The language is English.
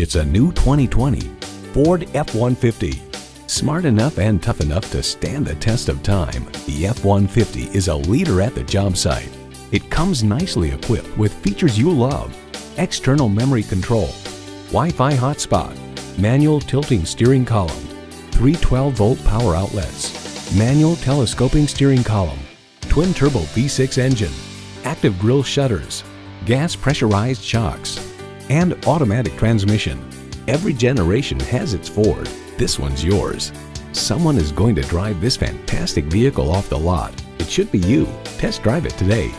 It's a new 2020 Ford F-150. Smart enough and tough enough to stand the test of time, the F-150 is a leader at the job site. It comes nicely equipped with features you love. External memory control, Wi-Fi hotspot, manual tilting steering column, three 12-volt power outlets, manual telescoping steering column, twin turbo V6 engine, active grille shutters, gas pressurized shocks, and automatic transmission. Every generation has its Ford. This one's yours. Someone is going to drive this fantastic vehicle off the lot. It should be you. Test drive it today.